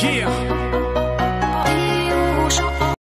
Yeah.